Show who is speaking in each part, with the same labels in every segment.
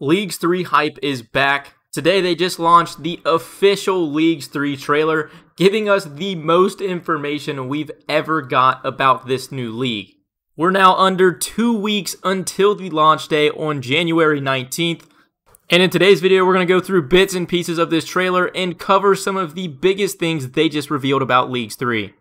Speaker 1: Leagues 3 hype is back. Today they just launched the official Leagues 3 trailer, giving us the most information we've ever got about this new league. We're now under two weeks until the launch day on January 19th. And in today's video, we're going to go through bits and pieces of this trailer and cover some of the biggest things they just revealed about Leagues 3.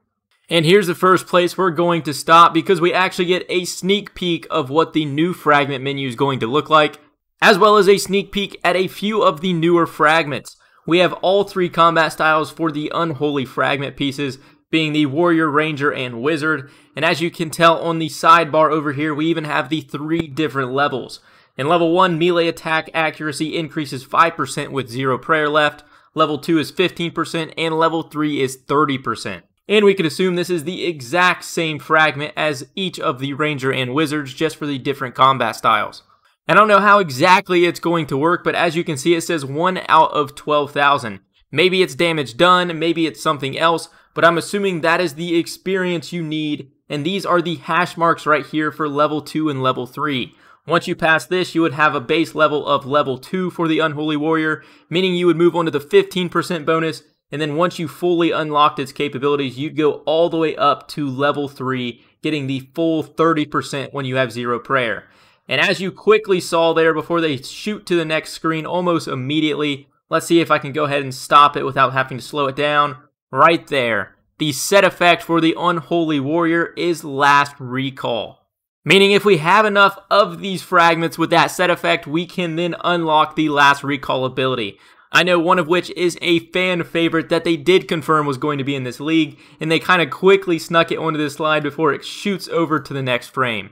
Speaker 1: And here's the first place we're going to stop because we actually get a sneak peek of what the new fragment menu is going to look like as well as a sneak peek at a few of the newer fragments. We have all three combat styles for the unholy fragment pieces, being the warrior, ranger, and wizard. And as you can tell on the sidebar over here, we even have the three different levels. In level 1, melee attack accuracy increases 5% with 0 prayer left, level 2 is 15%, and level 3 is 30%. And we can assume this is the exact same fragment as each of the ranger and wizards, just for the different combat styles. I don't know how exactly it's going to work, but as you can see, it says 1 out of 12,000. Maybe it's damage done, maybe it's something else, but I'm assuming that is the experience you need, and these are the hash marks right here for level 2 and level 3. Once you pass this, you would have a base level of level 2 for the Unholy Warrior, meaning you would move on to the 15% bonus, and then once you fully unlocked its capabilities, you'd go all the way up to level 3, getting the full 30% when you have zero prayer. And as you quickly saw there before they shoot to the next screen almost immediately, let's see if I can go ahead and stop it without having to slow it down. Right there. The set effect for the Unholy Warrior is Last Recall. Meaning if we have enough of these fragments with that set effect, we can then unlock the Last Recall ability. I know one of which is a fan favorite that they did confirm was going to be in this league, and they kind of quickly snuck it onto this slide before it shoots over to the next frame.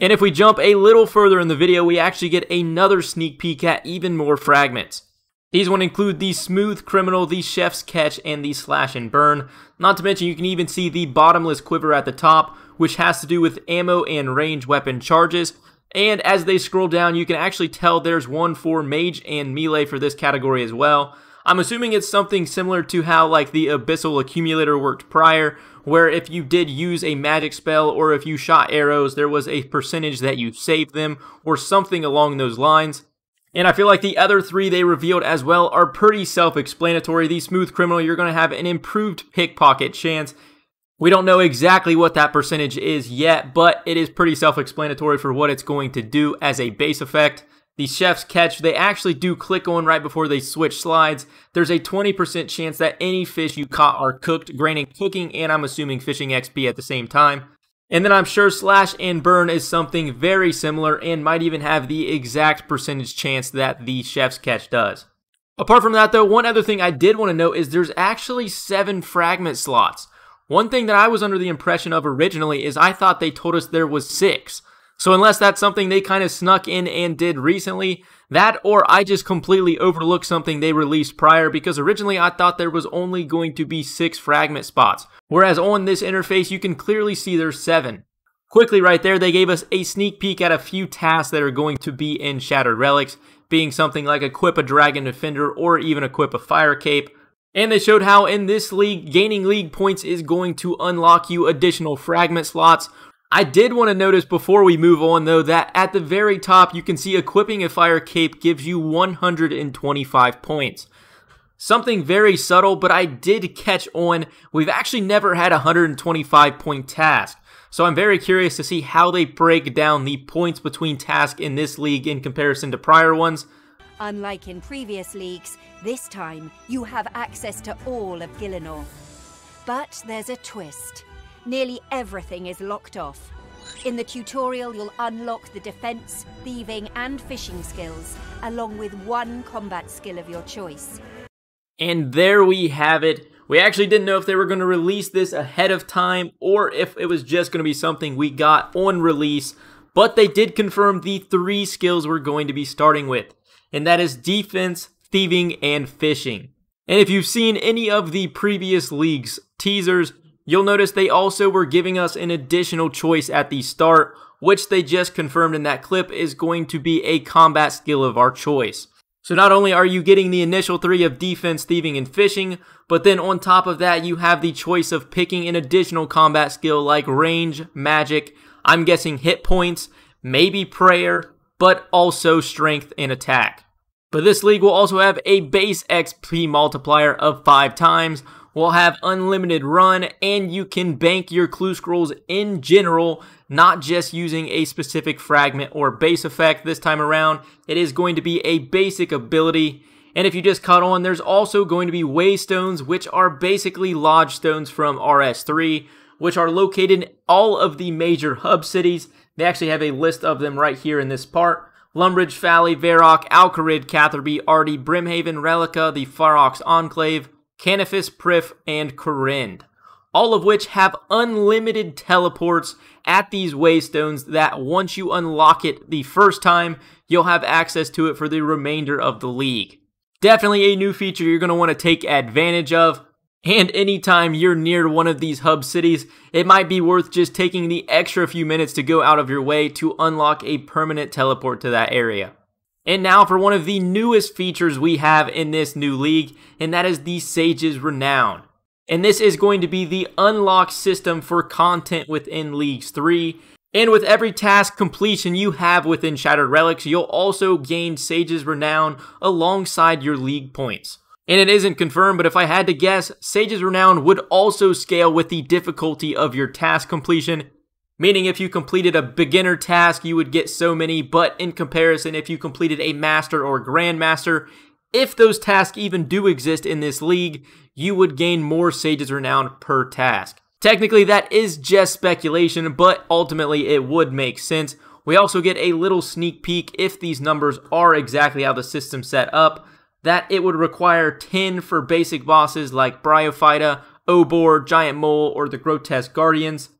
Speaker 1: And if we jump a little further in the video, we actually get another sneak peek at even more fragments. These one include the Smooth Criminal, the Chef's Catch, and the Slash and Burn. Not to mention you can even see the bottomless quiver at the top, which has to do with ammo and range weapon charges. And as they scroll down, you can actually tell there's one for Mage and Melee for this category as well. I'm assuming it's something similar to how like the Abyssal Accumulator worked prior, where if you did use a magic spell or if you shot arrows, there was a percentage that you saved them or something along those lines. And I feel like the other three they revealed as well are pretty self-explanatory. The Smooth Criminal, you're going to have an improved pickpocket chance. We don't know exactly what that percentage is yet, but it is pretty self-explanatory for what it's going to do as a base effect the chef's catch, they actually do click on right before they switch slides. There's a 20% chance that any fish you caught are cooked, granting cooking and I'm assuming fishing XP at the same time. And then I'm sure slash and burn is something very similar and might even have the exact percentage chance that the chef's catch does. Apart from that though, one other thing I did want to note is there's actually seven fragment slots. One thing that I was under the impression of originally is I thought they told us there was six. So unless that's something they kind of snuck in and did recently, that or I just completely overlooked something they released prior because originally I thought there was only going to be six fragment spots. Whereas on this interface, you can clearly see there's seven. Quickly right there, they gave us a sneak peek at a few tasks that are going to be in Shattered Relics, being something like equip a Dragon Defender or even equip a Fire Cape. And they showed how in this league, gaining league points is going to unlock you additional fragment slots, I did want to notice before we move on though that at the very top you can see equipping a fire cape gives you 125 points. Something very subtle, but I did catch on. We've actually never had a 125 point task. So I'm very curious to see how they break down the points between tasks in this league in comparison to prior ones.
Speaker 2: Unlike in previous leagues, this time you have access to all of Gielinor. But there's a twist nearly everything is locked off. In the tutorial, you'll unlock the defense, thieving, and fishing skills, along with one combat skill of your choice.
Speaker 1: And there we have it. We actually didn't know if they were going to release this ahead of time or if it was just going to be something we got on release, but they did confirm the three skills we're going to be starting with, and that is defense, thieving, and fishing. And if you've seen any of the previous leagues teasers, You'll notice they also were giving us an additional choice at the start, which they just confirmed in that clip is going to be a combat skill of our choice. So not only are you getting the initial three of defense, thieving, and fishing, but then on top of that, you have the choice of picking an additional combat skill like range, magic, I'm guessing hit points, maybe prayer, but also strength and attack. But this league will also have a base XP multiplier of 5 times, will have unlimited run, and you can bank your clue scrolls in general, not just using a specific fragment or base effect this time around. It is going to be a basic ability. And if you just caught on, there's also going to be waystones, which are basically lodge stones from RS3, which are located in all of the major hub cities. They actually have a list of them right here in this part. Lumbridge, Fally, Varrock, Al Kharid, Catherby, Ardy, Brimhaven, Rellekka, the Ferox Enclave, Canifis, Prif, and Kourend, All of which have unlimited teleports at these waystones that once you unlock it the first time, you'll have access to it for the remainder of the league. Definitely a new feature you're going to want to take advantage of. And anytime you're near one of these hub cities, it might be worth just taking the extra few minutes to go out of your way to unlock a permanent teleport to that area. And now for one of the newest features we have in this new league, and that is the Sage's Renown. And this is going to be the unlock system for content within Leagues 3. And with every task completion you have within Shattered Relics, you'll also gain Sage's Renown alongside your league points. And it isn't confirmed, but if I had to guess, Sage's Renown would also scale with the difficulty of your task completion, Meaning if you completed a beginner task, you would get so many, but in comparison, if you completed a master or grandmaster, if those tasks even do exist in this league, you would gain more Sage's Renown per task. Technically, that is just speculation, but ultimately it would make sense. We also get a little sneak peek if these numbers are exactly how the system set up, that it would require 10 for basic bosses like Bryophyta, Obor, Giant Mole, or the Grotesque Guardians,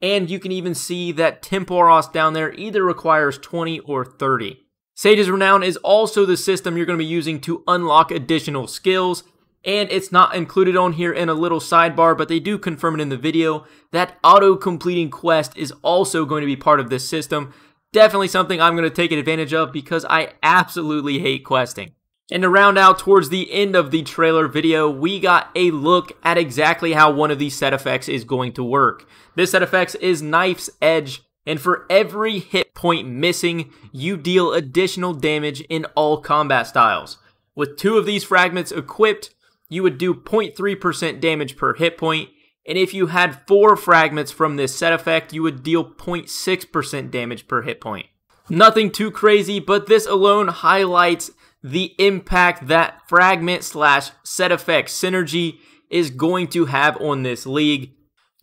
Speaker 1: and you can even see that Tempoross down there either requires 20 or 30. Sage's Renown is also the system you're going to be using to unlock additional skills, and it's not included on here in a little sidebar, but they do confirm it in the video that auto-completing quest is also going to be part of this system. Definitely something I'm going to take advantage of because I absolutely hate questing. And to round out towards the end of the trailer video, we got a look at exactly how one of these set effects is going to work. This set effects is Knife's Edge, and for every hit point missing, you deal additional damage in all combat styles. With two of these fragments equipped, you would do 0.3% damage per hit point, and if you had four fragments from this set effect, you would deal 0.6% damage per hit point. Nothing too crazy, but this alone highlights the impact that fragment slash set effect synergy is going to have on this league.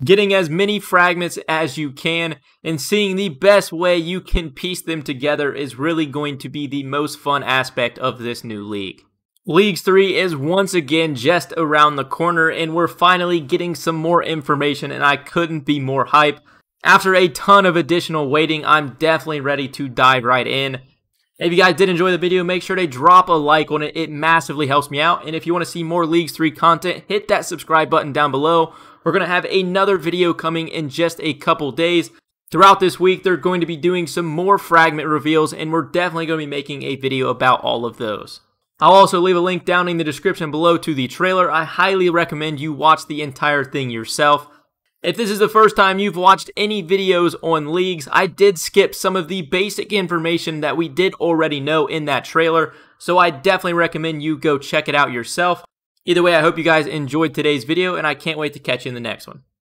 Speaker 1: Getting as many fragments as you can and seeing the best way you can piece them together is really going to be the most fun aspect of this new league. Leagues 3 is once again just around the corner and we're finally getting some more information and I couldn't be more hype. After a ton of additional waiting, I'm definitely ready to dive right in. If you guys did enjoy the video, make sure to drop a like on it. It massively helps me out. And if you want to see more Leagues 3 content, hit that subscribe button down below. We're going to have another video coming in just a couple days. Throughout this week, they're going to be doing some more fragment reveals, and we're definitely going to be making a video about all of those. I'll also leave a link down in the description below to the trailer. I highly recommend you watch the entire thing yourself. If this is the first time you've watched any videos on leagues, I did skip some of the basic information that we did already know in that trailer, so I definitely recommend you go check it out yourself. Either way, I hope you guys enjoyed today's video, and I can't wait to catch you in the next one.